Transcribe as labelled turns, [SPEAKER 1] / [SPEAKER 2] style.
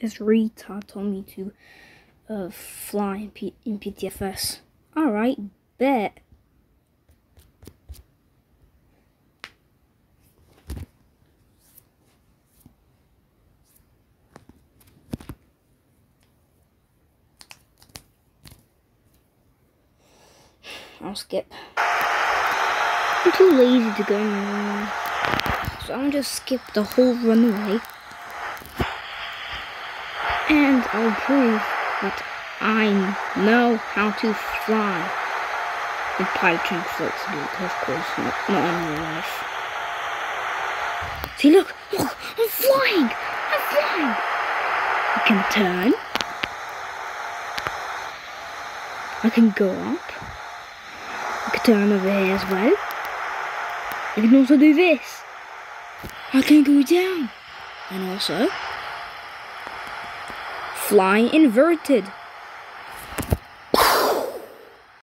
[SPEAKER 1] this retard told me to uh, fly in, P in PTFS. Alright, bet. I'll skip. I'm too lazy to go anywhere. So I'm just skip the whole runway. And I'll prove that I know how to fly. Pilot training floats do of course, not, not in real life. See, look, look, I'm flying! I'm flying! I can turn. I can go up. I can turn over here as well. I can also do this. I can go down. And also fly inverted.